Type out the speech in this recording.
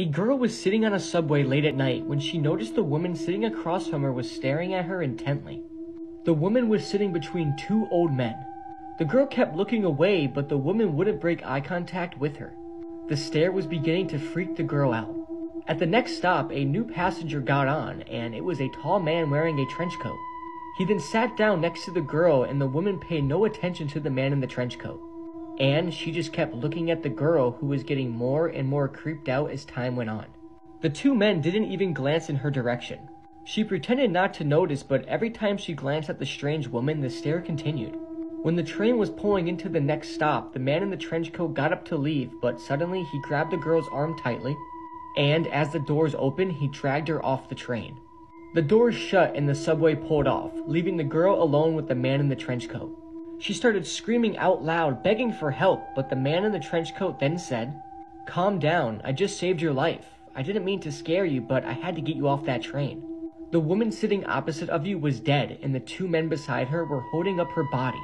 A girl was sitting on a subway late at night when she noticed the woman sitting across from her was staring at her intently. The woman was sitting between two old men. The girl kept looking away, but the woman wouldn't break eye contact with her. The stare was beginning to freak the girl out. At the next stop, a new passenger got on, and it was a tall man wearing a trench coat. He then sat down next to the girl, and the woman paid no attention to the man in the trench coat and she just kept looking at the girl who was getting more and more creeped out as time went on. The two men didn't even glance in her direction. She pretended not to notice, but every time she glanced at the strange woman, the stare continued. When the train was pulling into the next stop, the man in the trench coat got up to leave, but suddenly he grabbed the girl's arm tightly, and as the doors opened, he dragged her off the train. The doors shut and the subway pulled off, leaving the girl alone with the man in the trench coat. She started screaming out loud, begging for help, but the man in the trench coat then said, Calm down, I just saved your life. I didn't mean to scare you, but I had to get you off that train. The woman sitting opposite of you was dead, and the two men beside her were holding up her body.